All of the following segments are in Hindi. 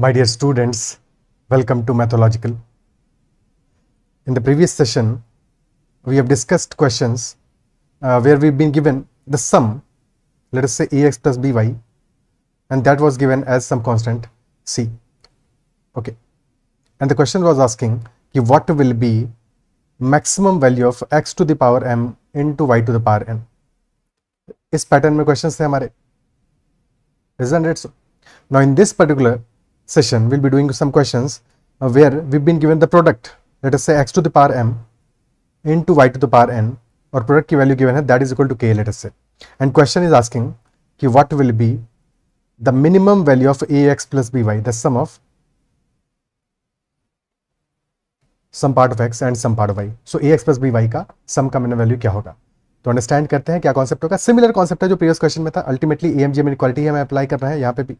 My dear students, welcome to Mathological. In the previous session, we have discussed questions uh, where we've been given the sum, let us say ax plus by, and that was given as some constant c. Okay. And the question was asking कि what will be maximum value of x to the power m into y to the power n. इस पैटर्न में क्वेश्चंस थे हमारे isn't it so? Now in this particular session, we'll be doing some questions uh, where we've been given the product, let us say x to the power m into y to the power n or product की value given है that is equal to k let us say. And question is asking कि what will be the minimum value of ax plus by, the sum of some part of x and some part of y. So ax plus by का sum का minimum value क्या होगा तो अंडरस्टैंड करते हैं क्या कॉन्सेप्ट होगा सिमिलर कॉन्सेप्ट है जो प्रीवियस क्वेश्चन में था अल्टीमेटली एम जी इक्वालिटी हमें अप्लाई कर रहे हैं यहाँ पे भी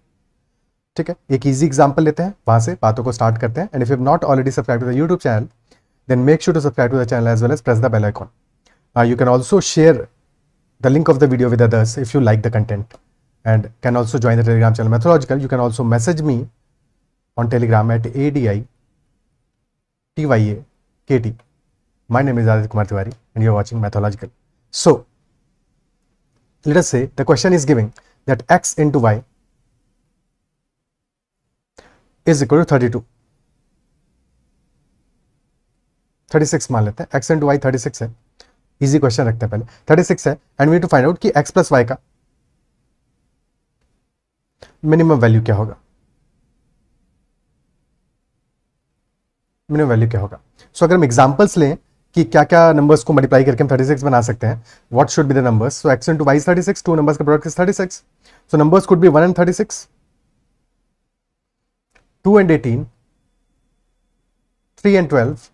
ठीक है? एक इजी एग्जांपल लेते हैं, वहाँ से बातों को स्टार्ट करते हैं। And if you not already subscribe to the YouTube channel then make sure to subscribe to the channel as well as press the bell icon you can also share the link of the video with others if you like the content and can also join the Telegram channel Mathological you can also message me on Telegram at A D I T Y A K T my name is Aditya Kumar Tiwari and you are watching Mathological so let us say the question is giving that x into y is equal to 32 36 मान लेते हैं। X into y 36 है। इजी क्वेश्चन रखते हैं पहले। 36 है and we to find out कि x प्लस वाई का मिनिमम वैल्यू क्या होगा। मिनिमम वैल्यू क्या होगा। सो so, अगर हम एग्जांपल्स लें कि क्या क्या नंबर्स को मल्टीप्लाई करके हम 36 बना सकते हैं what should be the numbers so x into y is 36 two numbers का product is 36 so numbers could be one and 36 2 and 18 3 and 12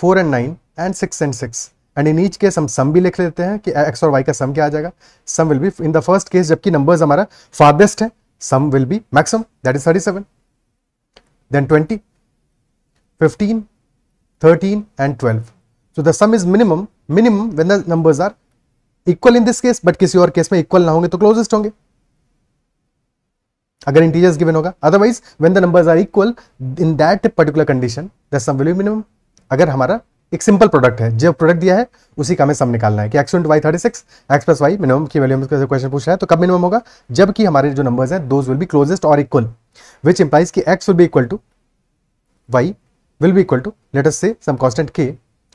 4 and 9 and 6 and 6 and in each case हम सम भी लिख लेते हैं कि एक्स और वाई का सम क्या आ जाएगा। Sum will be in the first case जबकि नंबर्स हमारा फारदेस्ट है sum will be maximum that is 37 then 20 15 13 and 12 so the sum is minimum minimum when the numbers are equal in this case, but किसी और केस में इक्वल ना होंगे तो क्लोजेस्ट होंगे। अगर इंटीजर्स गिवन होगा। Otherwise when the numbers are equal in that particular condition the sum will minimum अगर हमारा एक सिंपल प्रोडक्ट है, जो प्रोडक्ट दिया है, उसी का हमें सम निकालना है कि x into y thirty six x plus y minimum की वैल्यू क्वेश्चन पूछ रहा है तो कब मिनिमम होगा? जबकि हमारे जो नंबर्स हैं दोज विल बी क्लोजेस्ट और इक्वल विच इंप्लाइज की x will be equal to y will be equal to, let us say, some constant k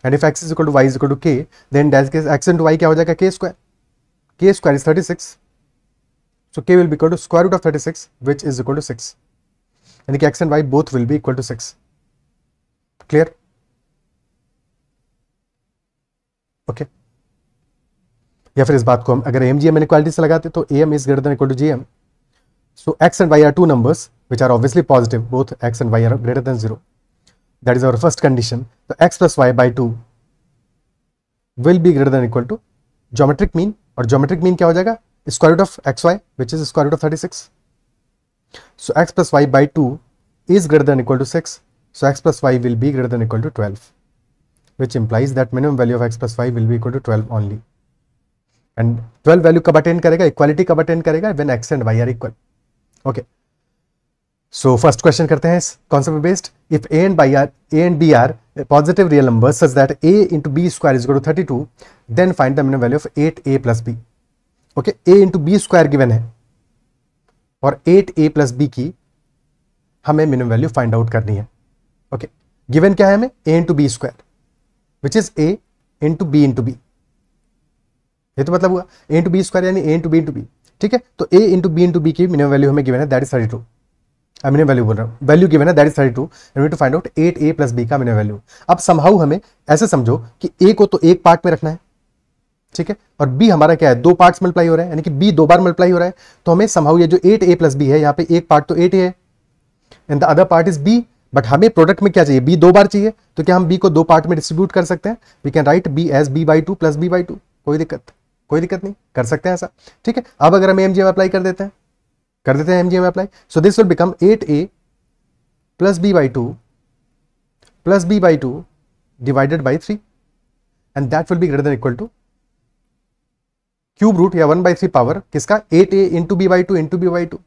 and if x is equal to y is equal to k, then that case, x into क्या हो जाएगा? k square k square is 36 So k will be equal to square root of 36, which is equal to 6. And the x and y both will be equal to 6. Clear? Okay. या फिर इस बात को हम अगर एम जी एम इनक्वालिटी से लगाते तो M is greater than equal to G M so x and y are two numbers which are obviously positive both x and y are greater than zero that is our first condition तो x plus y by two will be greater than equal to geometric mean और ज्योमेट्रिक मीन क्या हो जाएगा square root of xy which is square root of 36 so x plus y by 2 is greater than equal to 6 so x plus y will be greater than equal to 12 which implies that minimum value of x plus y will be equal to 12 only and 12 value कब attain करेगा equality कब attain करेगा when x and y are equal okay so first question करते हैं इस concept based if a and by are a and b are positive real number such that a into b square is two thirty two then find the minimum value of eight a plus b Okay a into b square given है। और एट ए प्लस बी की हमें मिनिमम वैल्यू फाइंड आउट करनी है। ओके गिवन क्या है हमें? A into b square which is a into b into b ये तो मतलब हुआ ए इंटू बी स्क्वायर यानी a into b into b ठीक है? तो a into b into b की मिनिमम वैल्यू हमें गिवन है that is thirty two minimum value बोल रहा हूँ। वैल्यू गिवन है that is thirty two and to find out eight a plus b का मिनिमम वैल्यू अब समहाउ हमें ऐसे समझो कि ए को तो एक पार्ट में रखना है ठीक है? और बी हमारा क्या है? दो पार्ट्स मल्टीप्लाई हो रहा है, यानी कि बी दो बार मल्टीप्लाई हो रहा है तो हमें समहाउ ये जो एट ए प्लस बी है, यहाँ पे एक पार्ट तो एट ए है। And the other part is b but हमें प्रोडक्ट में क्या चाहिए? बी दो बार चाहिए तो क्या हम बी को दो पार्ट में डिस्ट्रीब्यूट कर सकते हैं? We can write b as b by two plus b by two कोई दिक्कत? कोई दिक्कत नहीं। कर सकते हैं ऐसा। ठीक है? अब अगर हम एम अप्लाई कर देते हैं, कर देते हैं M apply so this will become eight a plus b by 2 plus b by 2 divided by 3 and that will be greater than equal to cube root या वन बाई थ्री पावर किसका? Eight a into b by two into b by two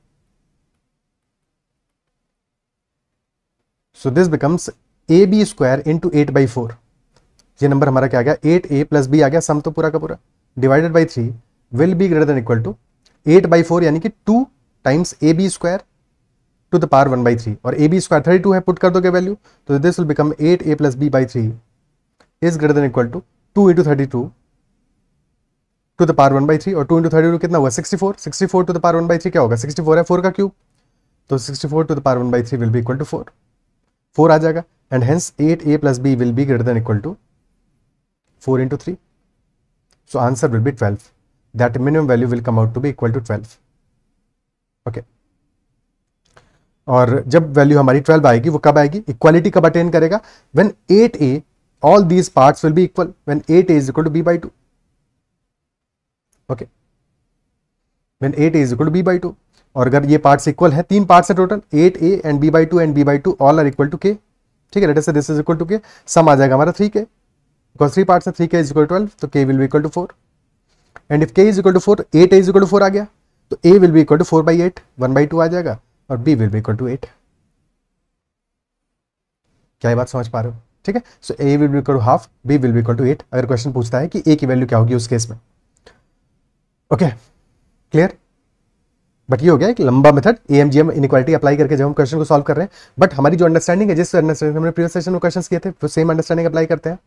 so this becomes a b square into eight by four ये नंबर हमारा क्या आ गया? एट ए प्लस बी आ गया सम तो पूरा का पूरा। Divided by three will be greater than equal to eight by four यानी कि two times a b square to the power one by three और a b square thirty two है पुट कर दोगे वैल्यू तो this will become eight a plus b by three is greater than equal to two into thirty two to the power one by three और टू इंटू थर्टी टू कितना हुआ? Sixty four sixty four to the power one by three क्या होगा? सिक्सटी फोर है? फोर का क्यूब। तो sixty four to the power one by three will be equal to four four आ जाएगा। And hence eight a plus b will be greater than equal to four into three so answer will be twelve that minimum value will come out to be equal to twelve okay और जब वैल्यू हमारी ट्वेल्व आएगी, वो कब आएगी? इक्वालिटी कब अटेन करेगा? When eight a all these parts will be equal when eight a is equal to b by two okay when eight is equal to b by two और अगर ये पार्ट्स इक्वल है तीन पार्ट्स है total eight a and b by two and b by two all are equal to k ठीक है से दिस इज़ इक्वल टू के सम आ जाएगा हमारा three k because three parts है three k is equal twelve तो k will be equal to four and if k is equal to four eight a is equal to four आ गया तो a will be equal to four by eight one by two आ जाएगा और b will be equal to eight क्या बात समझ पा रहे हो ठीक है so a will be equal to half b will be equal to eight अगर क्वेश्चन पूछता है कि ए की वैल्यू क्या होगी उस केस में ओके क्लियर बट ये हो गया एक लंबा method A M G M inequality apply करके जब हम क्वेश्चन को सॉल्व कर रहे हैं बट हमारी जो अंडरस्टैंडिंग है, जिस अंडरस्टैंडिंग हमने प्रीवियस सेशन में क्वेश्चन किए थे, वो सेम अंडरस्टैंडिंग अप्लाई करते हैं।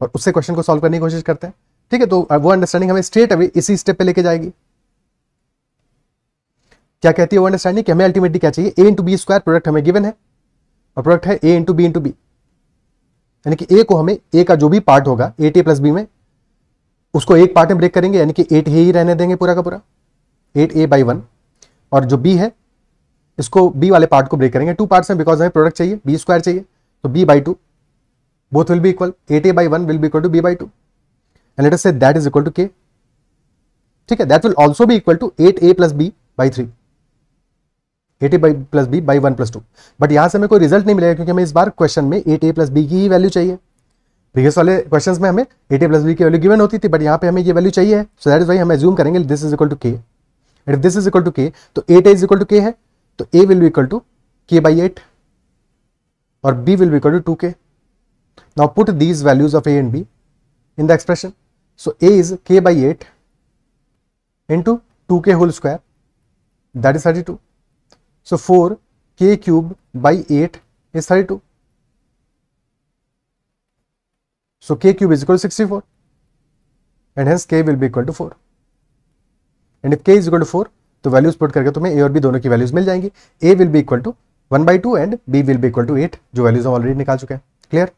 और उससे क्वेश्चन को सॉल्व करने की कोशिश करते हैं। ठीक है तो वो अंडरस्टैंडिंग हमें स्ट्रेट अवे इसी स्टेप पे लेके जाएगी। क्या कहती है वो अंडरस्टैंडिंग हमें अल्टीमेटली क्या चाहिए? A into b square product हमें गिवन है। और प्रोडक्ट है a into b into b यानी कि ए को हमें ए का जो भी पार्ट होगा ए टी प्लस बी में उसको एक पार्ट में ब्रेक करेंगे, यानी कि एट ए ही रहने देंगे पूरा का पूरा। एट ए बाई वन और जो बी है, इसको बी वाले पार्ट को ब्रेक करेंगे। टू पार्ट्स में बिकॉज़ हमें प्रोडक्ट चाहिए बी स्क्वायर चाहिए तो b by two both will be equal eight a by one will be equal to b by two and let us say that is equal to k ठीक है that will also be equal to eight a plus b by three eight a by plus b by one plus two but यहाँ से हमें कोई रिज़ल्ट नहीं मिलेगा, क्योंकि हमें इस बार क्वेश्चन में एट ए प्लस बी की ही वैल्यू चाहिए। प्रीवियस वाले क्वेश्चंस में हमें एट ए प्लस बी की वैल्यू गिवन होती थी बट यहाँ पे हमें ये वैल्यू चाहिए सो दैट इज़ वाई हम एज्यूम करेंगे this is equal to k and this is equal to k तो eight is equal to k है तो a will be equal to k by eight और b will be equal to two k now put these values of a and b in the expression so a is k by eight into two two k whole square that is thirty two So 4 k cube by 8 is 32. So k cube is equal to 64 and hence k will be equal to 4. And if k is equal to 4 तो वैल्यूज़ पुट करके तुम्हें ए और बी दोनों की वैल्यूज़ मिल जाएँगी। A will be equal to one by two and b will be equal to eight जो वैल्यूज़ हम ऑलरेडी निकाल चुके हैं। क्लियर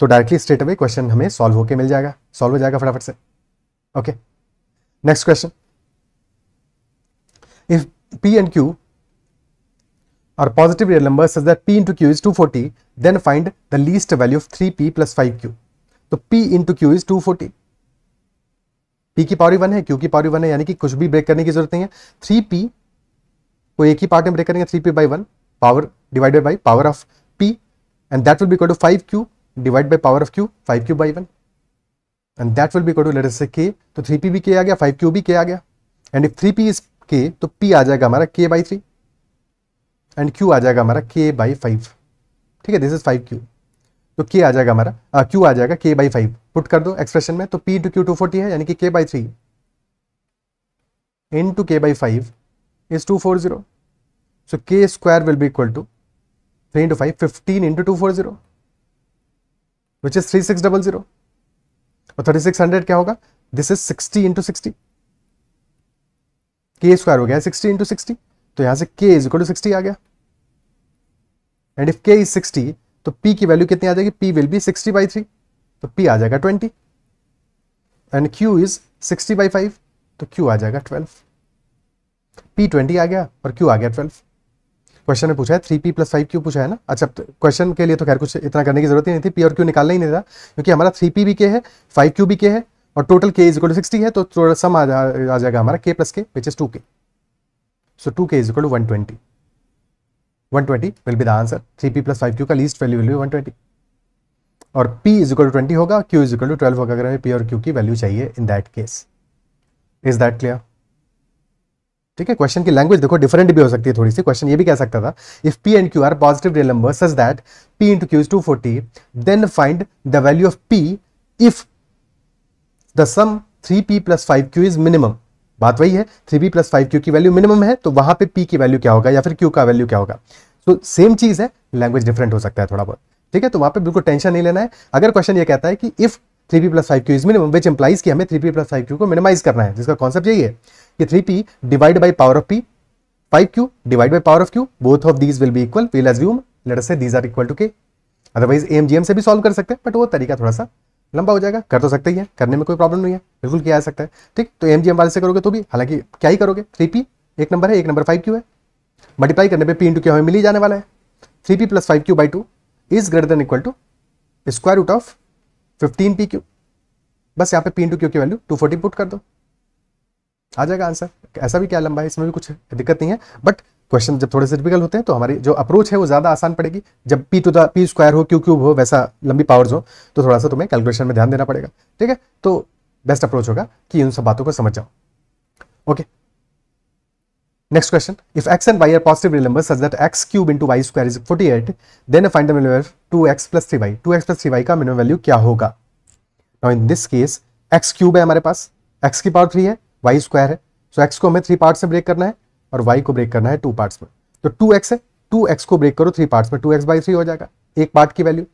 तो डायरेक्टली स्ट्रेट अवे क्वेश्चन हमें सॉल्व होकर मिल जाएगा। सॉल्व हो जाएगा फटाफट से। Okay next question if p and q are positive real numbers such that p into q is 240, then find the least value of 3p plus 5q. तो p into q is 240. P की पावर वन है क्यू की पावर वन है, यानी कि कुछ भी ब्रेक करने की ज़रूरत नहीं है। थ्री पी को एक ही पार्ट में ब्रेक करेंगे 3p by one power divided by power of p and that will be to 5q divide by power of q 5q by one and that will be to let us say k तो 3p भी k आ गया फाइव क्यू भी k आ गया। And if three p is k तो p आ जाएगा हमारा k by three and q आ जाएगा हमारा के बाई फाइव ठीक है दिस इज़ फाइव क्यू तो के आ जाएगा हमारा क्यू आ जाएगा के बाई फाइव पुट कर दो एक्सप्रेशन में तो p to q two forty है, यानी कि k by three into k by five is two four zero so k square will be equal to three into five fifteen into two four zero which is three six double zero और थर्टी सिक्स हंड्रेड क्या होगा? This is sixty into sixty k square हो गया सिक्सटी इंटू सिक्सटी तो यहाँ से k is equal to sixty आ गया। And if k is sixty तो पी की वैल्यू कितनी आ जाएगी? P will be sixty by three तो पी आ जाएगा twenty and q is sixty by five तो क्यू आ जाएगा ट्वेल्व पी ट्वेंटी आ गया और क्यू आ गया ट्वेल्व क्वेश्चन में पूछा है three p plus five q पूछा है ना? अच्छा क्वेश्चन के लिए तो खैर कुछ इतना करने की ज़रूरत ही नहीं थी। पी और क्यू निकालना ही नहीं था क्योंकि हमारा थ्री पी भी के है फाइव क्यू भी के है और टोटल के इज़ इक्वल टू सिक्सटी है तो थोड़ा सम आ, आ जाएगा हमारा k plus k which is two k So 2k is equal to 120. 120 will be the answer. 3p plus 5q का लीस्ट वैल्यू will be 120. और p is equal to 20 होगा, q is equal to 12 होगा, अगर हमें p और q की वैल्यू चाहिए in that case is that clear ठीक है क्वेश्चन की लैंग्वेज देखो डिफरेंट भी हो सकती है थोड़ी सी क्वेश्चन ये भी कह सकता था if p and q are positive real number such that p into q is two forty then find the value of p if the sum three p plus five q is minimum बात वही है three b plus five q की वैल्यू मिनिमम है तो वहाँ पे पी की वैल्यू क्या होगा या फिर क्यू का वैल्यू क्या होगा? तो सेम चीज़ है लैंग्वेज डिफरेंट हो सकता है थोड़ा बहुत, ठीक है? तो वहाँ पे बिल्कुल टेंशन नहीं लेना है। अगर क्वेश्चन ये कहता है कि if three p plus five q is minimum which implies कि हमें three p plus five q को मिनिमाइज करना है, जिसका कॉन्सेप्ट यही है कि three p divide by power of p five q divide by power of q both of these will be equal will assume let say these are equal to k otherwise AM GM से भी सॉल्व कर सकते हैं बट वो तरीका थोड़ा सा लंबा हो जाएगा, कर तो सकते ही है, करने में कोई प्रॉब्लम नहीं है, बिल्कुल किया जा सकता है। ठीक तो एम जी एम वाले से करोगे तो भी, हालाँकि क्या ही करोगे? थ्री पी एक नंबर है, एक नंबर फाइव क्यू है। मल्टीप्लाई करने पे पी इंटू क्यू हमें मिल ही जाने वाला है। Three p plus five q by two is greater than equal to square root of fifteen p q बस यहाँ पे पी इंटू क्यू की वैल्यू टू फोर्टी पुट कर दो। आ जाएगा आंसर ऐसा भी क्या लंबा है, इसमें भी कुछ दिक्कत नहीं है। बट क्वेश्चन जब थोड़े से डिफ़िकल्ट होते हैं तो हमारी जो अप्रोच है वो ज़्यादा आसान पड़ेगी। जब p to the p square हो क्यू क्यूब हो, वैसा लंबी पावर्स हो तो थोड़ा सा तुम्हें कैलकुलेशन में ध्यान देना पड़ेगा। ठीक है? तो बेस्ट अप्रोच होगा कि उन सब बातों को समझ जाओ। Okay next question if x and y are positive real number such that x cube into y square is 48 then find the minimum two x plus three y का मिनिमम वैल्यू क्या होगा? Now in this case x cube है हमारे पास एक्स की पावर थ्री है वाई स्क्वायर है। सो एक्स को हमें थ्री पार्ट से ब्रेक करना है। और वाई को ब्रेक करना है टू पार्ट्स में। तो टू एक्स है टू एक्स को ब्रेक करो थ्री पार्ट्स में टू एक्स बाई थ्री हो जाएगा, एक पार्ट की वैल्यू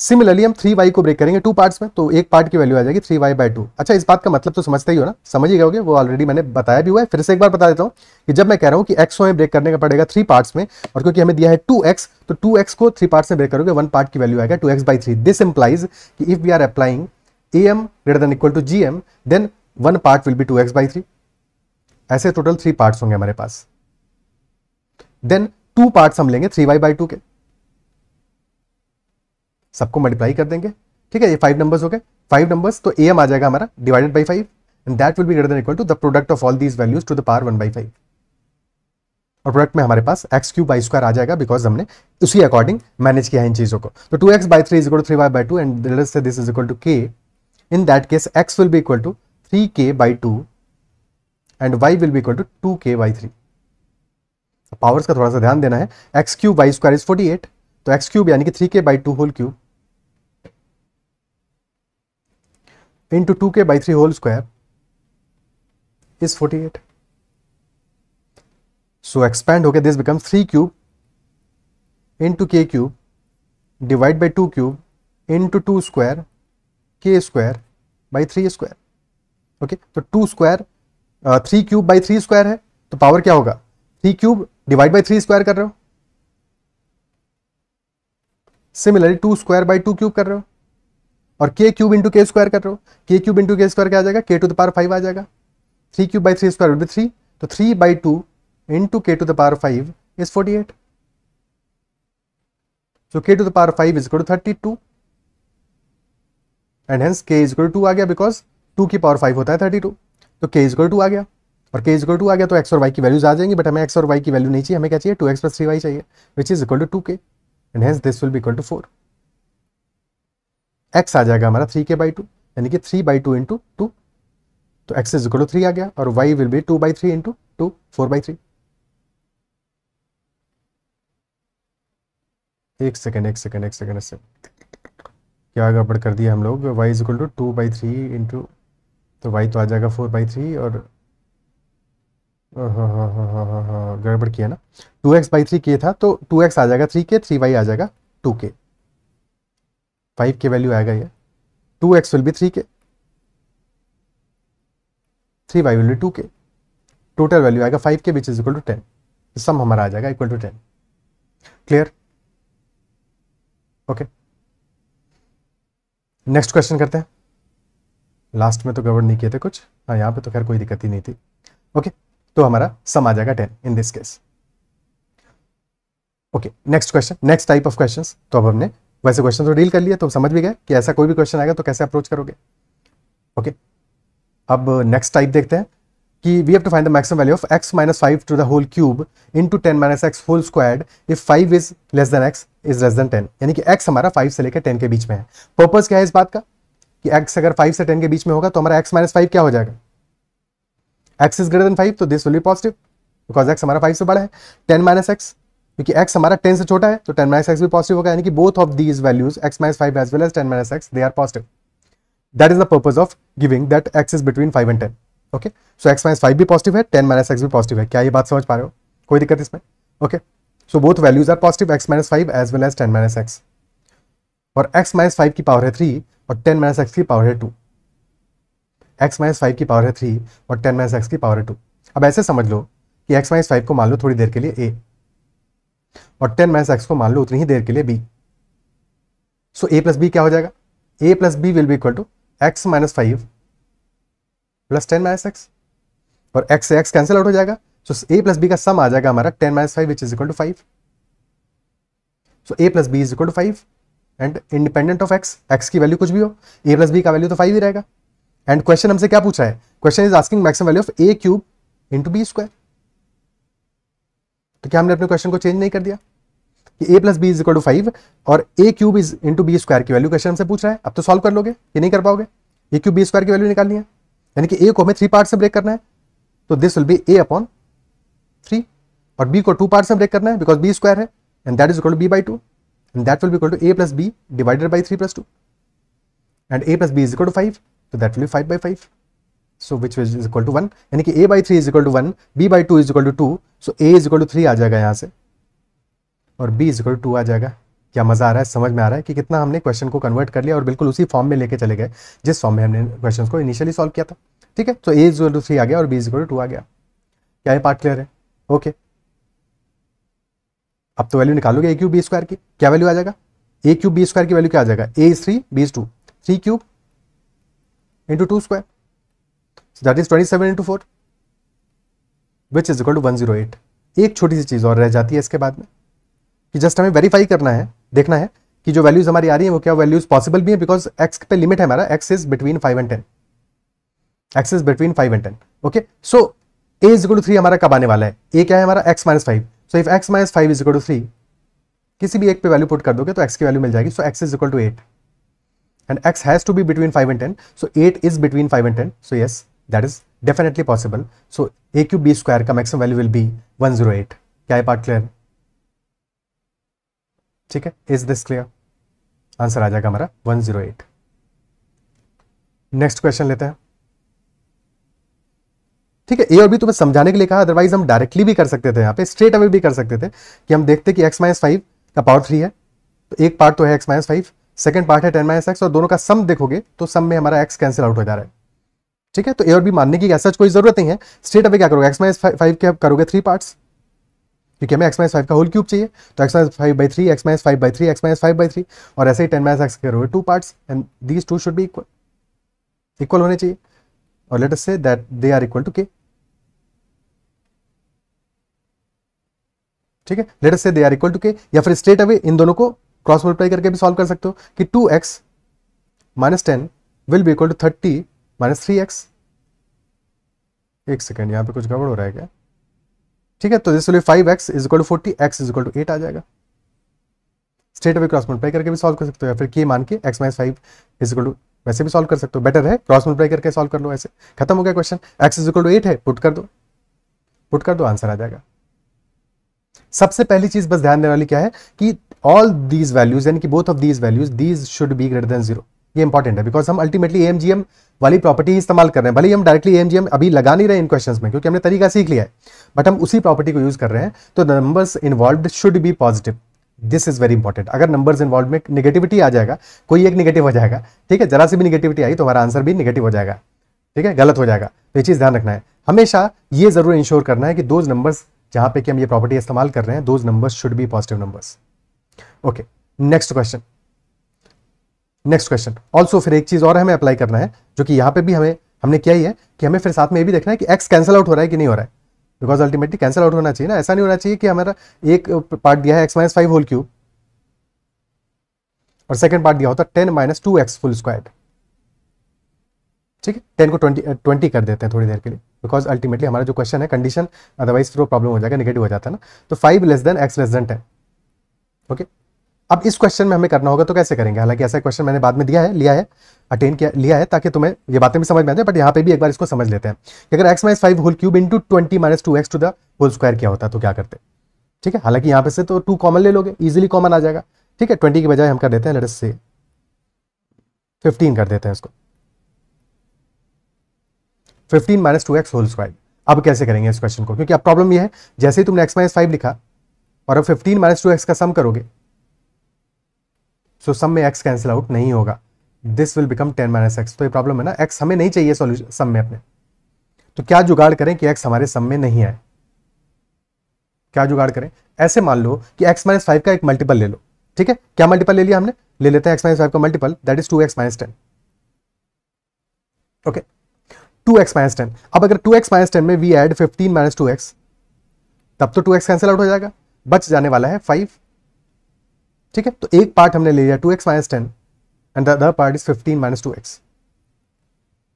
सिमिलरली हम थ्री वाई को ब्रेक करेंगे टू पार्ट्स में तो एक पार्ट की वैल्यू आ जाएगी थ्री वाई बाई टू अच्छा इस बात का मतलब तो समझते ही हो ना? समझ ही गए वो ऑलरेडी मैंने बताया भी हुआ है। फिर से एक बार बता देता हूँ कि जब मैं कह रहा हूँ कि एक्स को हमें ब्रेक करने का पड़ेगा थ्री पार्ट्स में, और क्योंकि हमें दिया है टू एक्स तो टू एक्स को थ्री पार्ट्स में ब्रेक करोगे वन पार्ट की वैल्यू आएगा two x by three this implies कि if we are applying A M greater than equal to G M then one part will be two x by three ऐसे टोटल थ्री पार्ट्स होंगे हमारे पास। देन टू पार्ट्स हम लेंगे थ्री वाई बाई टू के। सबको मल्टीप्लाई कर देंगे। ठीक है, ये फाइव नंबर्स हो गए। फाइव नंबर्स तो ए एम आ जाएगा हमारा divided by five and that will be greater equal to the product of all these values to the power one by five और प्रोडक्ट में हमारे पास एक्स क्यू बाई स्क्वायर आ जाएगा बिकॉज़ हमने उसी अकॉर्डिंग मैनेज किया है इन चीज़ों को। तो two x by three is equal to three y by two and this is equal to k in that case x will be equal to three k by two and y will be equal to two k y three powers का थोड़ा सा ध्यान देना है x cube y square is forty eight तो एक्स क्यूब यानी कि three k by two whole cube into two two k by three whole square is forty eight so expand हो गया this become three cube into k cube divide by two cube into two square k square by three square okay तो two square three cube by three square है तो पावर क्या होगा? Three cube divide by three square कर रहे हो। Similarly two square by two cube कर रहे हो। और के क्यूब इंटू के स्क्वायर कर रहे हो। के क्यूब इंटू के स्क्वायर क्या आ जाएगा? K to the power five आ जाएगा। Three cube by three square three तो three by two into k to the power five is forty eight so, k to the power 5 is equal to 32 and hence, k is equal to 2 आ गया बिकॉज़ 2 की पावर 5 होता है 32 तो equal to 2 आ गया। और equal to 2 आ गया तो x और y की वैल्यूज़ आ जाएँगी बट हमें x और y की वैल्यू नहीं चाहिए, हमें क्या चाहिए? 2x प्लस थ्री वाई चाहिए which is equal to 2k and hence this will equal to 4 x आ जाएगा हमारा 3k बाई टू यानी कि 3 बाई टू इंटू टू तो x is equal to three आ गया, और y will be two by three into two four by three एक सेकेंड एक सेकेंड एक सेकेंड से क्या गड़बड़ कर दिया हम लोग? Y is equal to two by three into तो वाई तो आ जाएगा फोर बाई थ्री और हाँ हाँ हाँ हाँ हाँ हाँ गड़बड़ किया ना। टू एक्स बाई थ्री के था तो टू एक्स आ जाएगा थ्री के थ्री वाई आ जाएगा टू के फाइव के वैल्यू आएगा ये। Two x will be three k three y will be two k total value आएगा five k which is equal to ten sum हमारा आ जाएगा equal to ten clear okay next question करते हैं। लास्ट में तो गड़बड़ नहीं किए थे कुछ हाँ यहाँ पे तो खैर कोई दिक्कत ही नहीं थी। ओके तो हमारा सम आ जाएगा ten in this case okay next question next type of question तो अब हमने वैसे क्वेश्चन तो डील कर लिया तो समझ भी गए कि ऐसा कोई भी क्वेश्चन आएगा तो कैसे अप्रोच करोगे। Okay okay. अब नेक्स्ट टाइप देखते हैं कि we have to find the maximum value of x minus five to the whole cube into ten minus x whole squared if five is less than x is less than ten यानी कि x हमारा फाइव से लेकर टेन के बीच में है। पर्पज क्या है इस बात का? कि x अगर फाइव से टेन के बीच में होगा तो हमारा x माइनस फाइव क्या हो जाएगा? X is greater than five तो this will be positive because x हमारा फाइव से बड़ा है। टेन माइनस एक्स क्योंकि एक्स हमारा टेन से छोटा है तो टेन माइनस एक्स भी पॉजिटिव होगा, यानी कि both of these values x minus five as well as ten minus x they are positive that is the purpose of giving that x is between five and ten okay so x minus five भी पॉजिटिव है टेन माइनस एक्स भी पॉजिटिव है। क्या ये बात समझ पा रहे हो? कोई दिक्कत इसमें okay so both values are positive x minus five as well as ten minus x और एक्स माइनस फाइव की पावर है थ्री और टेन माइनस एक्स की पावर है टू एक्स माइनस फाइव की पावर है थ्री और टेन माइनस एक्स की पावर है टू अब ऐसे समझ लो कि एक्स माइनस फाइव को मान लो थोड़ी देर के लिए ए और टेन माइनस एक्स को मान लो उतनी ही देर के लिए b so a plus b क्या हो जाएगा? A plus b will be equal to x minus five plus ten minus x और एक्स से एक्स कैंसिल आउट हो जाएगा. सो ए प्लस बी का सम आ जाएगा हमारा ten minus five which is equal to five so a plus b is equal to five and independent of x x की वैल्यू कुछ भी हो ए प्लस बी का वैल्यू तो फाइव ही रहेगा. एंड क्वेश्चन हमसे क्या पूछा है? Question is asking maximum value of a cube into b square तो क्या हमने अपने क्वेश्चन को चेंज नहीं कर दिया? कि a plus b is equal to five और a cube is into b square की वैल्यू क्वेश्चन हमसे पूछ रहा है. अब तो सॉल्व कर लोगे ये नहीं कर पाओगे? ए क्यूब बी स्क्वायर की वैल्यू निकालनी है. यानी कि ए को हमें थ्री पार्ट से ब्रेक करना है. तो this will be a upon three और बी को टू पार्ट से ब्रेक करना है बिकॉज़ बी स्क्वायर है. And that is equal to b by two and that will be equal to a plus b divided by three plus two and a plus b is equal to five तो that will be five by five so which is equal to one यानी कि a by three is equal to one b by two is equal to two so a is equal to three आ जाएगा यहाँ से। और b is equal to two आ जाएगा। क्या मज़ा आ रहा है? समझ में आ रहा है कि कितना हमने क्वेश्चन को कन्वर्ट कर लिया और बिल्कुल उसी फॉर्म में लेके चले गए, जिस फॉर्म में हमने क्वेश्चन को इनिशियली सॉल्व किया था। ठीक है? तो ए इज़ टू थ्री आ गया और बी इज़ टू आ गया। क्या ये पार्ट क्लियर है? ओके अब तो वैल्यू निकालोगे ए क्यूब बी स्क्वायर की, क्या वैल्यू आ जाएगा? ए क्यूब बी स्क्वायर की वैल्यू क्या आ जाएगा? A is three b is two three cube into two square that is twenty seven into four which is equal to one zero eight एक छोटी सी चीज़ और रह जाती है इसके बाद में, कि जस्ट हमें वेरीफाई करना है, देखना है, कि जो वैल्यूज़ हमारी आ रही है, वो क्या वैल्यूज़ पॉसिबल भी है? बिकॉज़ एक्स पे लिमिट है हमारा x is between five and ten x is between five and ten okay so a is equal to three हमारा कब आने वाला है? ए क्या है हमारा? X minus five so if x minus five is equal to three किसी भी एक पे वैल्यू पुट कर दोगे तो एक्स की वैल्यू मिल जाएगी। So x is equal to eight and x has to be between five and ten so eight is between five and ten so yes that is definitely possible so a cube b square का maximum value will be one zero eight क्या है पार्ट क्लियर ठीक है? इज़ दिस क्लियर आंसर आ जाएगा हमारा one zero eight next question लेते हैं। ठीक है ए और बी तुम्हें समझाने के लिए कहा अदरवाइज़ हम डायरेक्टली भी कर सकते थे यहाँ पे स्ट्रेट अवे भी कर सकते थे कि हम देखते कि एक्स माइनस फाइव का पावर थ्री है। तो एक पार्ट तो है x minus five second part है टेन माइनस एक्स और दोनों का सम देखोगे तो सम में हमारा एक्स कैंसिल आउट हो जा रहा है। ठीक है तो ए और बी मानने की ऐसा कोई ज़रूरत नहीं है। स्ट्रेट अवे क्या करोगे? एक्स माइनस फाइव के करोगे थ्री पार्ट्स क्योंकि हमें एक्स माइनस फाइव का होल क्यूब चाहिए। तो x minus five by three x minus five by three x minus five by three और ऐसे ही टेन माइनस एक्स करोगे two parts and these two should भी इक्वल इक्वल होने चाहिए। और let us say that they are equal to k ठीक है? लेट से दे आर इक्वल टू के या फिर स्ट्रेट अवे इन दोनों को क्रॉस मल्टीप्लाई करके भी सॉल्व कर सकते हो कि two x minus ten will be equal to thirty minus three x एक सेकेंड यहाँ पे कुछ गड़बड़ हो रहा है क्या? ठीक है तो this will five x is equal to forty x is equal to eight आ जाएगा। स्ट्रेट अवे क्रॉस मल्टीप्लाई करके भी सॉल्व कर सकते हो, या फिर के मान के x minus five is equal to वैसे भी सॉल्व कर सकते हो। बेटर है क्रॉस मल्टीप्लाई करके सॉल्व कर लो ऐसे। खत्म हो गया question x is equal to eight है पुट कर दो। पुट कर दो आंसर आ जाएगा। सबसे पहली चीज़ बस ध्यान देने वाली क्या है कि ऑल दीज वैल्यूज़ यानी कि both of these values these should be greater than zero ये इंपॉर्टेंट है बिकॉज़ हम अल्टीमेटली एमजीएम वाली प्रॉपर्टी इस्तेमाल कर रहे हैं। भले ही हम डायरेक्टली एमजीएम अभी लगा नहीं रहे इन क्वेश्चंस में, क्योंकि हमने तरीका सीख लिया है। बट हम उसी प्रॉपर्टी को यूज़ कर रहे हैं तो numbers involve should be positive this is very important अगर नंबर्स इन्वॉल्व में निगेटिविटी आ जाएगा, कोई एक निगेटिव हो जाएगा, ठीक है? जरा सी भी निगेटिविटी आई तो हमारा आंसर भी निगेटिव हो जाएगा, ठीक है? गलत हो जाएगा। तो ये चीज़ ध्यान रखना है। हमेशा ये ज़रूर इंश्योर करना है कि दोज नंबर्स जहाँ पे कि हम ये प्रॉपर्टी इस्तेमाल कर रहे हैं those numbers should be positive numbers okay next question next question also फिर एक चीज़ और हमें अप्लाई करना है, जो कि यहाँ पे भी हमें, हमने किया ही है कि हमें फिर साथ में ये भी देखना है कि एक्स कैंसिल आउट हो रहा है कि नहीं हो रहा है। बिकॉज़ अल्टीमेटली कैंसिल आउट होना चाहिए ना। ऐसा नहीं होना चाहिए कि हमारा एक पार्ट दिया है x minus five whole cube और सेकेंड पार्ट दिया होता है ten minus two x full square ठीक है? टेन को ट्वेंटी ट्वेंटी कर देते हैं थोड़ी देर के लिए। बिकॉज़ अल्टीमेटली हमारा जो क्वेश्चन है कंडीशन अदरवाइज़ फिर वो प्रॉब्लम हो जाएगा नेगेटिव हो जाता है ना। तो five less than x less than ten okay अब इस क्वेश्चन में हमें करना होगा तो कैसे करेंगे? हालाँकि ऐसा क्वेश्चन मैंने बाद में दिया है, लिया है अटेंड किया, लिया है, ताकि तुम्हें ये बातें भी समझ में आ जाए बट यहाँ पे भी एक बार इसको समझ लेते हैं। कि अगर x minus five whole cube into twenty minus two x to the whole square क्या होता तो क्या करते ठीक है? हालाँकि यहाँ पे से तो टू कॉमन ले लोगे इजिली कॉमन आ जाएगा। ठीक है? ट्वेंटी की बजाय हम कर देते हैं लेट से फिफ्टीन कर देते हैं इसको। Fifteen minus two x whole square अब कैसे करेंगे इस क्वेश्चन को? क्योंकि अब प्रॉब्लम ये है, जैसे ही तुमने एक्स माइनस फाइव लिखा, और अब फिफ्टीन माइनस टू एक्स का सम करोगे सो सम में एक्स कैंसिल आउट नहीं होगा। This will become ten minus x तो ये प्रॉब्लम है ना एक्स हमें नहीं चाहिए सॉल्यूशन सम में अपने। तो क्या जुगाड़ करें कि एक्स हमारे सम में नहीं आए? क्या जुगाड़ करें? ऐसे मान लो कि एक्स माइनस फाइव का एक मल्टीपल ले लो। ठीक है? क्या मल्टीपल ले लिया हमने? ले लेते हैं एक्स माइनस फाइव का multiple that is two x minus ten okay two x minus ten अब अगर टू एक्स माइनस टेन में we add fifteen minus two x तब तो टू एक्स कैंसिल आउट हो जाएगा। बच जाने वाला है फाइव ठीक है? तो एक पार्ट हमने ले लिया two x minus ten and the other part is fifteen minus two x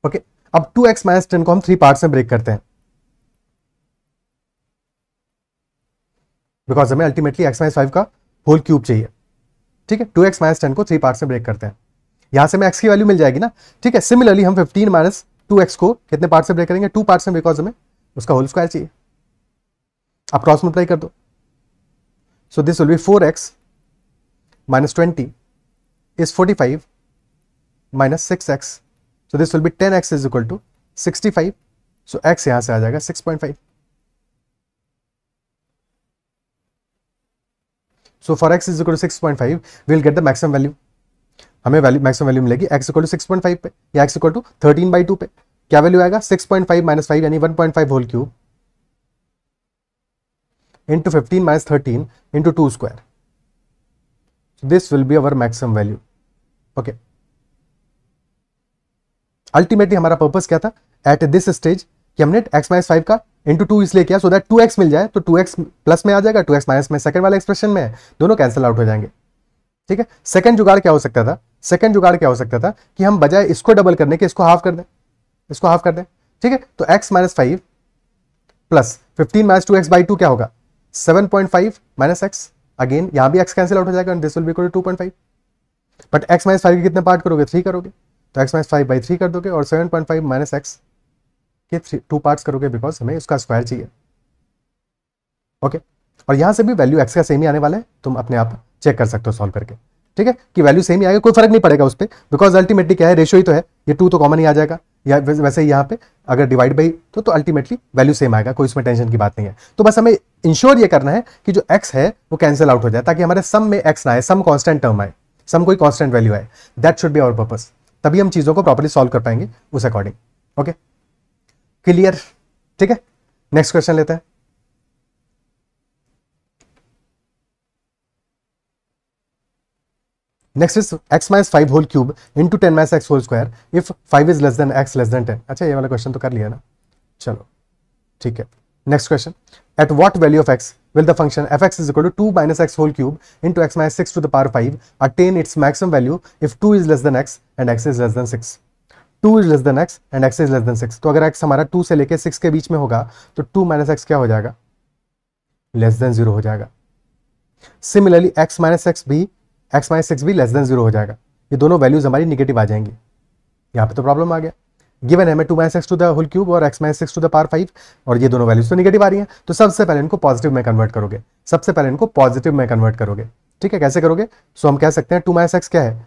okay अब टू एक्स माइनस टेन को हम थ्री पार्ट में ब्रेक करते हैं। बिकॉज़ हमें अल्टीमेटली एक्स माइनस फाइव का होल क्यूब चाहिए। ठीक है? टू एक्स माइनस टेन को थ्री पार्ट में ब्रेक करते हैं। यहाँ से हमें एक्स की वैल्यू मिल जाएगी ना? ठीक है? सिमिलरली हम फिफ्टीन माइनस टू एक्स को कितने पार्ट से ब्रेक करेंगे टू पार्ट में बिकॉज़ हमें उसका होल स्क्वायर चाहिए आप क्रॉस मल्टीप्लाई कर दो so this will be four x minus twenty is forty five minus six 45 minus 6x. So this will be 10x is equal to 65. So x यहाँ से आ जाएगा 6.5. So for x is equal to 6.5, we'll get the maximum value. हमें वैल्यू मैक्सिमम वैल्यू मिलेगी x equal to six point five पे या x equal to thirteen by two पे। क्या वैल्यू आएगा? 6.5 पॉइंट फाइव माइनस फाइव यानी 1.5 point five whole cube into fifteen minus thirteen into two square this will be our maximum value okay ultimately हमारा पर्पस क्या था? एट दिस स्टेज कि हमने एक्स माइनस फाइव का इंटू टू इसलिए किया सो दैट टू एक्स मिल जाए तो टू एक्स प्लस में आ जाएगा टू एक्स माइनस में सेकंड वाले एक्सप्रेशन में दोनों कैंसिल आउट हो जाएँगे। ठीक है? सेकंड जुगाड़ क्या हो सकता था? सेकंड जुगाड़ क्या हो सकता था कि हम बजाय इसको डबल करने के इसको हाफ़ कर दें, इसको हाफ़ कर दें, ठीक है? तो x minus five plus fifteen minus two x by two क्या होगा? Seven point five minus x again यहाँ भी एक्स कैंसिल आउट हो जाएगा this will be two point five but x minus five के कितने पार्ट करोगे? थ्री करोगे. तो x minus five by three कर दोगे और seven point five minus x के थ्री टू पार्ट्स करोगे बिकॉज़ हमें उसका स्क्वायर चाहिए. Okay okay? और यहाँ से भी वैल्यू एक्स का सेम ही आने वाला है, तुम अपने आप चेक कर सकते हो सॉल्व करके. ठीक है? कि वैल्यू सेम ही आएगा, कोई फ़र्क नहीं पड़ेगा उस पर बिकॉज़ अल्टीमेटली क्या है रेशियो ही तो है। ये टू तो कॉमन ही आ जाएगा। या वैसे ही यहाँ पे अगर डिवाइड बाई तो तो अल्टीमेटली वैल्यू सेम आएगा, कोई इसमें टेंशन की बात नहीं है। तो बस हमें इंश्योर ये करना है कि जो एक्स है, वो कैंसिल आउट हो जाए, ताकि हमारे सम में एक्स ना आए सम कॉन्स्टेंट टर्म आए सम कोई कॉन्स्टेंट वैल्यू आए। That should be our purpose तभी हम चीज़ों को प्रॉपरली सॉल्व कर पाएँगे उस अकॉर्डिंग ओके क्लियर ठीक है? नेक्स्ट क्वेश्चन लेते हैं। Next is x minus five whole cube into ten minus x whole square if five is less than x less than ten अच्छा ये वाला क्वेश्चन तो कर लिया ना। चलो, ठीक है। Next question at what value of x will the function fx is equal to 2 minus x whole cube into x minus 6 to the power 5 attain its maximum value if 2 is less than x and x is less than 6 2 is less than x and x is less than 6 तो अगर x हमारा 2 से लेके 6 के बीच में होगा तो 2 minus x क्या हो जाएगा? लेस देन ज़ीरो हो जाएगा। सिमिलरली x माइनस एक्स भी एक्स माइनस सिक्स भी लेस देन ज़ीरो हो जाएगा। ये दोनों वैल्यूज़ हमारी निगेटिव आ जाएँगी। यहाँ पे तो प्रॉब्लम आ गया। गिवन है मैं two minus x to the whole cube और x minus six to the power five और ये दोनों वैल्यूज़ तो निगेटिव आ रही हैं तो सबसे पहले इनको पॉजिटिव में कन्वर्ट करोगे। सबसे पहले इनको पॉजिटिव में कन्वर्ट करोगे। ठीक है? कैसे करोगे? सो हम कह सकते हैं टू माइनस एक्स क्या है?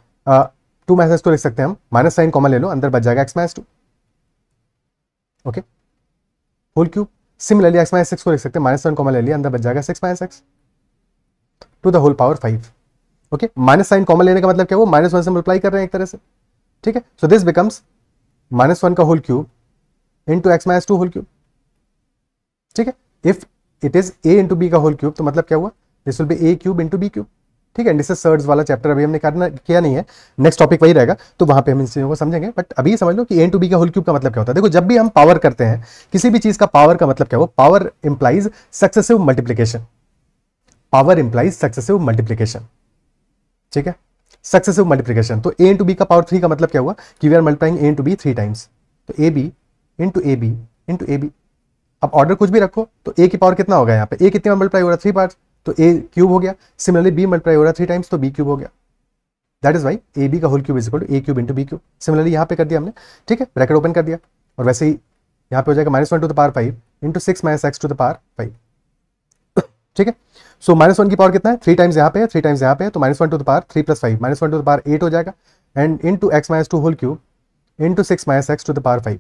टू माइनस एक्स को लिख सकते हैं हम। माइनस साइन कॉमन ले लो, अंदर बच जाएगा x minus two okay whole cube similarly x minus six को लिख सकते हैं। माइनस वन कॉमन ले लिया, अंदर बच जाएगा six minus x to the whole power five okay minus sign common लेने का मतलब क्या वो माइनस वन से मल्टीप्लाई कर रहे हैं एक तरह से। ठीक है? So this becomes minus one का whole cube into x minus two whole cube ठीक है? If it is a into b का होल क्यूब तो मतलब क्या हुआ? This will be a cube into b cube ठीक है? डिस सर्ड्स वाला चैप्टर अभी हमने करना किया नहीं है। नेक्स्ट टॉपिक वही रहेगा। तो वहाँ पे हम इन चीज़ों को समझेंगे। बट अभी समझ लो कि ए टू बी का होल क्यूब का मतलब क्या होता है। देखो, जब भी हम पावर करते हैं, किसी भी चीज़ का पावर का मतलब क्या हो? Power implies successive multiplication power implies successive multiplication ठीक है? सक्सेसिव मल्टीप्लीकेशन तो ए इंटू बी का पावर थ्री का मतलब क्या हुआ? कि we are multiplying a into b three times तो a b into a b into a b अब ऑर्डर कुछ भी रखो तो ए की पावर कितना होगा यहाँ पे? ए कितनी मल्टीप्लाई हो रहा है? थ्री पार्ट तो ए क्यूब हो गया. सिमिलरली बी मल्टीप्लाई हो रहा है थ्री टाइम्स तो बी क्यूब हो गया. That is why a b का whole cube is equal to a cube into b cube similarly यहाँ पे कर दिया हमने. ठीक है? ब्रैकेट ओपन कर दिया. और वैसे ही यहाँ पे हो जाएगा minus one to the power five into six minus x to the power five ठीक है? सो माइनस वन की पावर कितना है? थ्री टाइम्स यहाँ पे है थ्री टाइम्स यहाँ पे है तो minus one to the power three plus five minus one to the eight हो जाएगा and into x minus two whole cube into six minus x to the five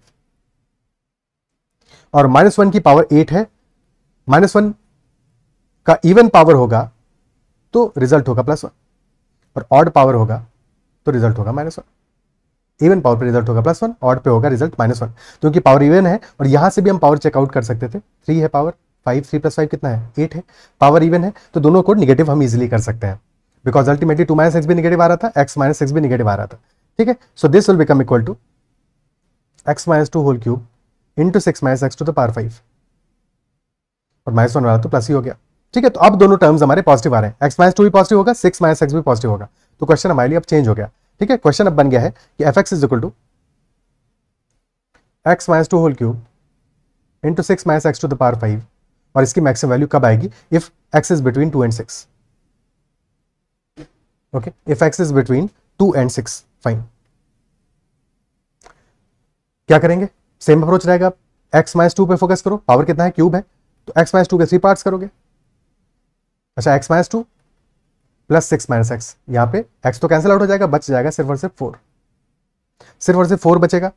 और माइनस वन की पावर एट है माइनस वन का इवन पावर होगा तो रिज़ल्ट होगा प्लस वन और ऑड पावर होगा तो रिज़ल्ट होगा माइनस वन इवन पावर पे रिज़ल्ट होगा प्लस वन ऑड पे होगा रिज़ल्ट माइनस वन क्योंकि पावर इवन है, और यहाँ से भी हम पावर चेकआउट कर सकते थे. थ्री है power five three plus five कितना है? एट है। पावर इवन है। तो दोनों को निगेटिव हम इजिली कर सकते हैं। Because ultimately two minus x भी निगेटिव आ रहा था एक्स माइनस एक्स भी निगेटिव आ रहा था। ठीक है? So this will become equal to x minus two whole cube into six minus x to the power five और माइनस वन वाला तो प्लस ही हो गया। ठीक है? तो अब दोनों टर्म्स हमारे पॉजिटिव आ रहे हैं। एक्स माइनस टू भी पॉजिटिव होगा सिक्स माइनस एक्स भी पॉजिटिव होगा। तो क्वेश्चन हमारे लिए अब चेंज हो गया। ठीक है? क्वेश्चन अब बन गया है कि f x is equal to x minus two whole cube into six minus x to the power five और इसकी मैक्सिमम वैल्यू कब आएगी? If x is between two and six okay if x is between two and six fine क्या करेंगे? सेम अप्रोच रहेगा एक्स माइनस टू पे फोकस करो। पावर कितना है? क्यूब है। तो एक्स माइनस टू के थ्री पार्ट्स करोगे। अच्छा x minus two plus six minus x यहाँ पे एक्स तो कैंसिल आउट हो जाएगा, बच जाएगा, सिर्फ़ और सिर्फ़ फोर सिर्फ़ और सिर्फ़ फोर बचेगा।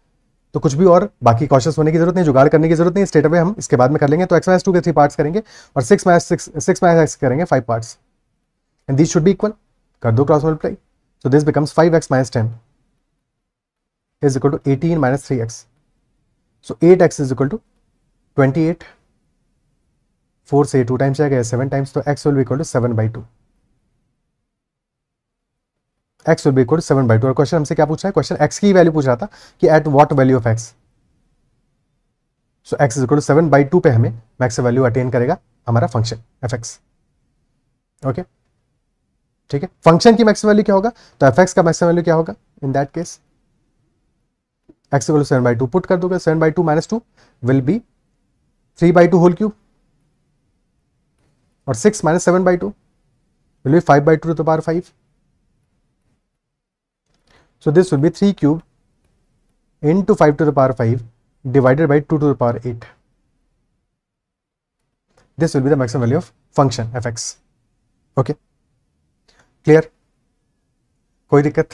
तो कुछ भी और, बाकी कॉशियस होने की ज़रूरत नहीं, जुगाड़ करने की ज़रूरत नहीं स्टेट अवे हम इसके बाद में कर लेंगे तो एक्स माइनस टू के थ्री पार्ट्स करेंगे और six minus six six minus x करेंगे five parts and this should be equal कर दो cross multiply so this becomes five x minus ten is equal to eighteen minus three x so eight x is equal to twenty eight four से टू टाइम्स जाएगा सेवन टाइम्स तो x will equal to seven by two x will be equal seven by two और क्वेश्चन हमसे क्या पूछ है? क्वेश्चन एक्स की वैल्यू पूछ रहा था कि at what value of x so x is equal seven by two पे हमें मैक्स वैल्यू अटेन करेगा हमारा फ़ंक्शन एफ़ एक्स ओके ठीक है? फ़ंक्शन की मैक्सिमम वैल्यू क्या होगा? तो एफ़ एक्स का मैक्सिमम वैल्यू क्या होगा? In that case x equal seven by two put कर दोगे. Seven by two minus two will be three by two whole cube और six minus seven by two will be five by two to power five So this will be 3 cube into 5 to the power 5 divided by 2 to the power 8. This will be the maximum value of function fx. Okay. Clear? कोई दिक्कत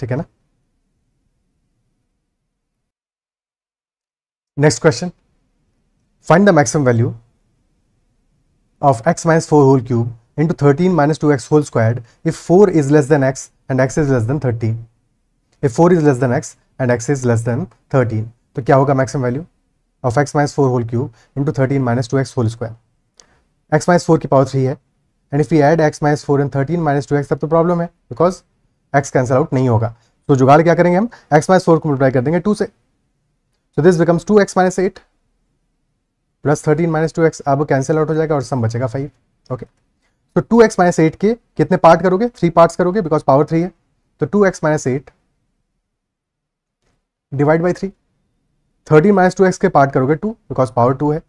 ठीक है ना next question find the maximum value of x minus 4 whole cube into 13 minus 2x whole squared if 4 is less than x and x is less than 13 if 4 is less than x and x is less than 13 तो क्या होगा maximum value of x minus four whole cube into thirteen minus two x whole square x minus four की पावर थ्री है and if you add x minus four and thirteen minus two x तब तो प्रॉब्लम है बिकॉज़ एक्स कैंसिल आउट नहीं होगा। तो जुगाड़ क्या करेंगे हम? एक्स माइनस फोर को मल्टीप्लाई कर देंगे टू से। So this becomes two x minus eight plus thirteen minus two x अब कैंसिल आउट हो जाएगा और सम बचेगा फाइव ओके तो टू एक्स माइनस एट के कितने पार्ट करोगे? थ्री पार्ट्स करोगे बिकॉज़ पावर थ्री है। तो two x minus eight divide by three thirteen minus two x के पार्ट करोगे टू बिकॉज़ पावर टू है।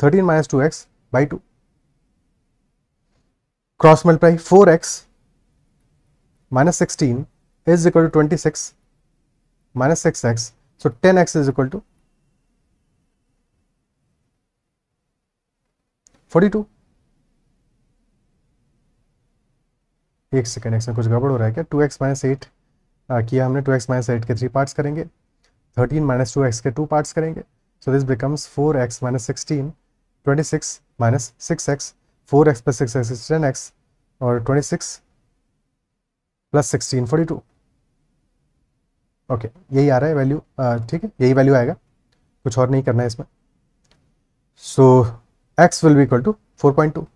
Thirteen minus two x by two cross multiply four x minus sixteen is equal to twenty six minus six x so ten x is equal to forty two. एक सेकेंड एक्स में कुछ गड़बड़ हो रहा है क्या? टू एक्स माइनस एट किया हमने, टू एक्स माइनस एट के थ्री पार्ट्स करेंगे। थर्टीन माइनस टू एक्स के टू पार्ट्स करेंगे। So this becomes four x minus sixteen twenty six minus six x four x plus six x ten x और twenty six plus sixteen forty two okay यही आ रहा है वैल्यू ठीक है, यही वैल्यू आएगा। कुछ और नहीं करना है इसमें। So x be equal to four point two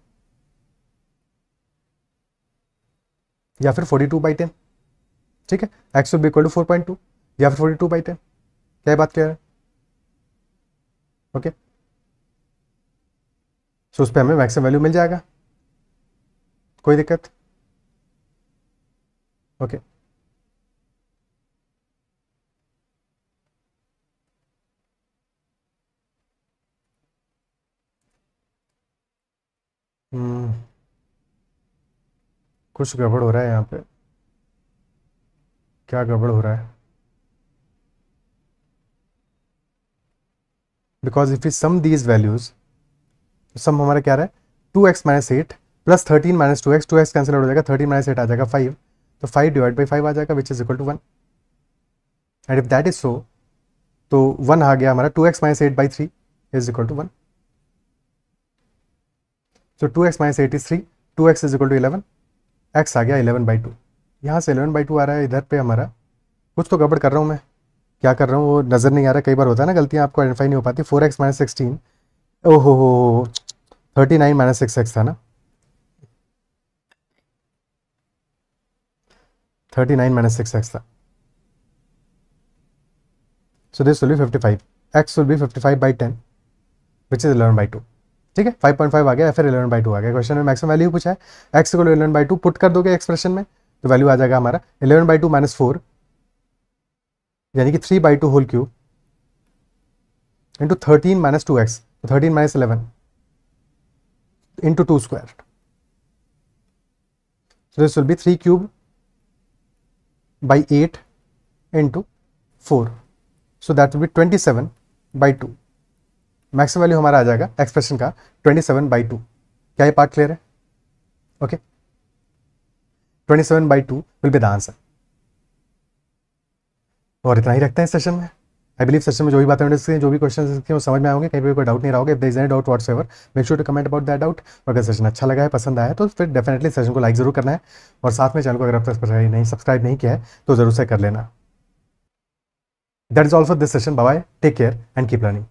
या फिर फोर्टी टू बाई टेन ठीक है? Be equal to four point two या फिर फोर्टी टू बाई टेन क्या बात कह रहे ओके सो उस पर हमें मैक्सिमम वैल्यू मिल जाएगा। कोई दिक्कत? Okay okay. कुछ गड़बड़ हो रहा है यहाँ पे? क्या गड़बड़ हो रहा है? Because if you sum these values sum हमारा क्या रहा है? Two x minus eight plus thirteen minus two x two x cancel हो जाएगा थर्टीन माइनस एट आ जाएगा फाइव तो फाइव डिवाइड बाई फाइव आ जाएगा which is equal to one and if that is so तो वन आ गया हमारा two x minus eight by three is equal to one so two x minus eight is three two x is equal to eleven x आ गया इलेवन बाई टू यहाँ से इलेवन बाई टू आ रहा है, इधर पे हमारा। कुछ तो गड़बड़ कर रहा हूँ मैं। क्या कर रहा हूँ? वो नज़र नहीं आ रहा। कई बार होता है ना गलतियाँ, आपको आइडेंटिफाई नहीं हो पाती। फोर एक्स माइनस सिक्सटीन ओहो हो thirty nine minus six x था ना। Thirty nine minus six x था। So this will be fifty five x will be fifty five by ten which is eleven by two ठीक है? फाइव पॉइंट फाइव आ गया, फिर इलेवन बाई टू आ गया। क्वेश्चन में मैक्सिमम वैल्यू पूछा है। एक्स को इलेवन बाई टू पुट कर दोगे एक्सप्रेशन में तो वैल्यू आ जाएगा हमारा। Eleven by two minus four यानी कि three by two whole cube into thirteen minus two x thirteen minus eleven into two square so this will be 3 cube by 8 into 4 so that will be 27 by 2 maximum value हमारा आ जाएगा एक्सप्रेशन का 27 बाई टू क्या ये पार्ट क्लियर है? Okay 27 by two will be the answer और इतना ही रखते हैं सेशन में. आई बिलीव सेशन में जो भी बातें जो भी क्वेश्चन वो समझ में आओगे कहीं पे कोई डाउट नहीं रहोगे। होगा if is any doubt whatsoever make sure to comment about that doubt और अगर सेशन अच्छा लगा है, पसंद आया तो फिर डेफिनेटली सेशन को लाइक ज़रूर करना है। और साथ में चैनल को अगर अब तक नहीं सब्सक्राइब नहीं किया है तो ज़रूर से कर लेना। That is all for this session bye take care and keep learning